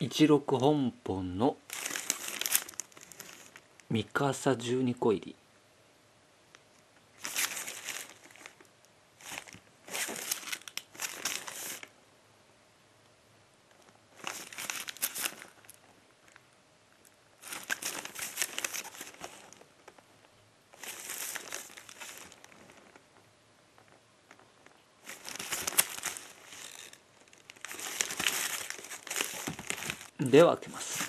一六本本の三笠十二個入り。では開けます。